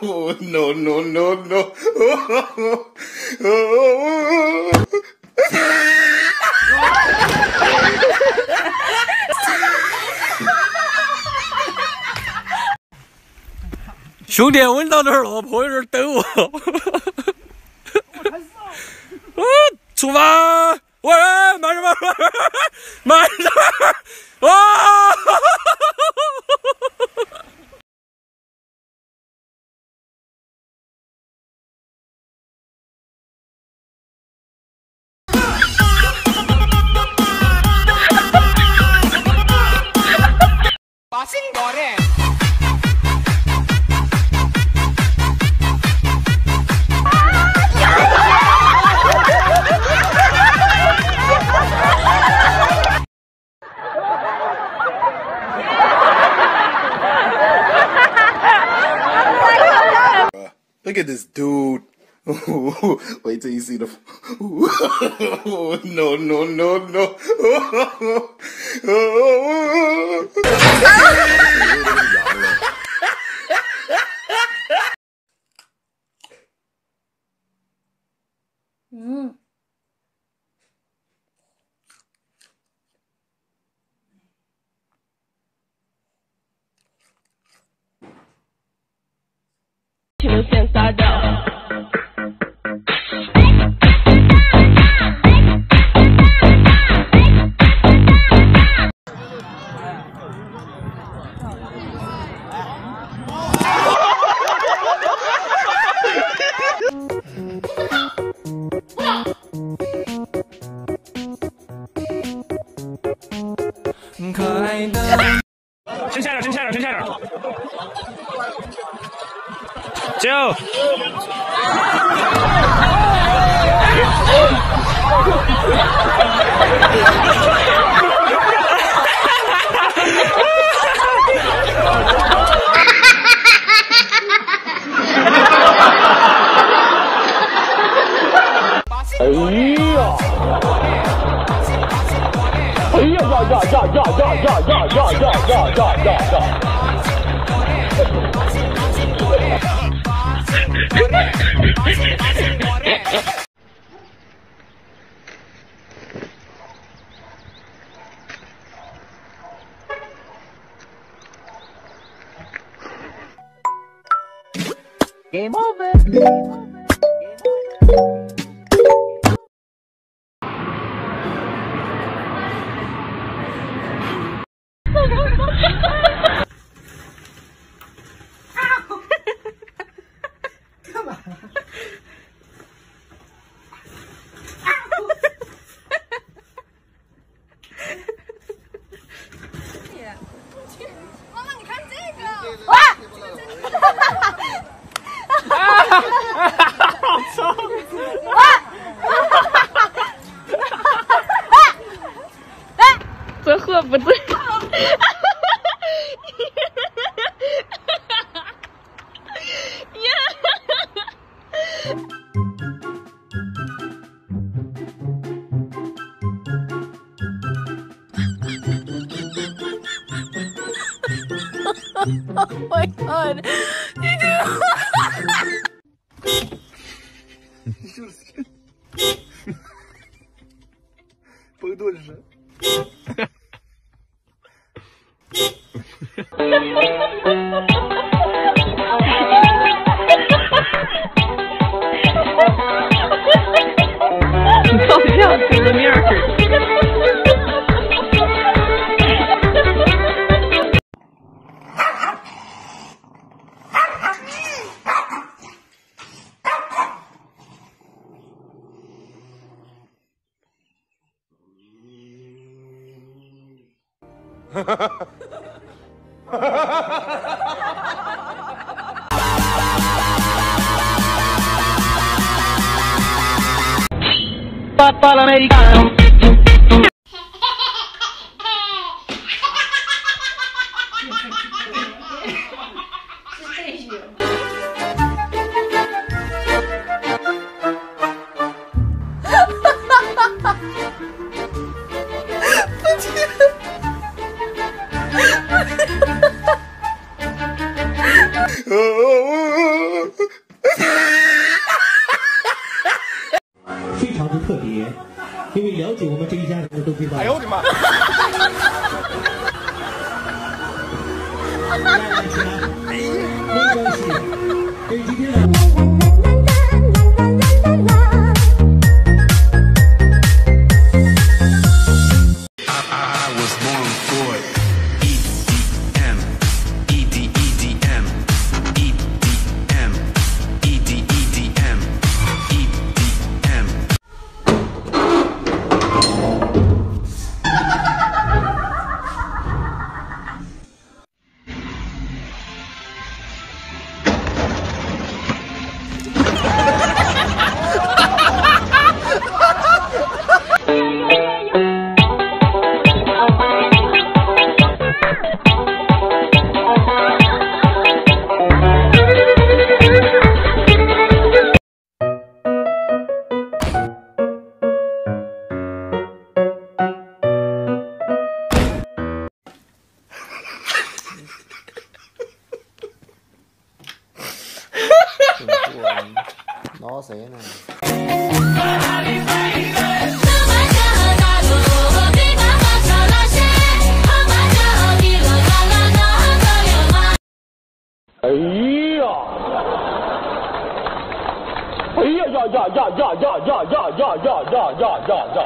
no no no no！兄弟，我到那儿，我婆有点哈哈哈啊，出发！喂，慢着，慢着，慢着，慢！！Look at this dude. Wait till you see the. no, no, no, no. mm. Since I died. 九。哎呀！哎呀呀呀呀呀呀呀 Game over. хлопати. Oh my god. Жорстко. Подольше. Papal americano. Ready get. Nó sẽ này 哎呀！哎呀呀呀呀呀呀呀呀呀呀呀呀呀呀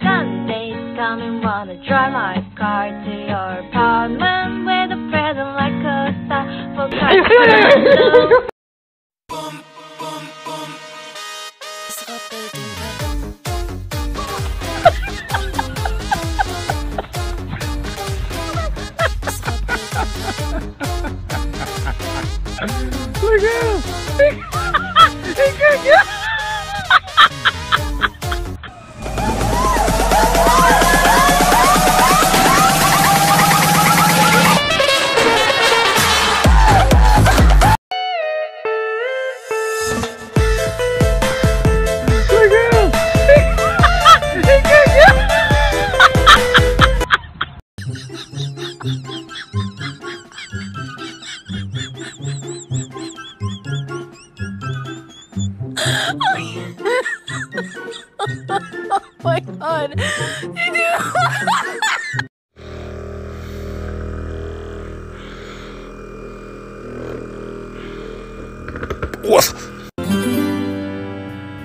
！Sunday's coming, wanna drive my car to your apartment with a present like a star for Christmas. Oh my god.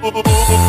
Sequência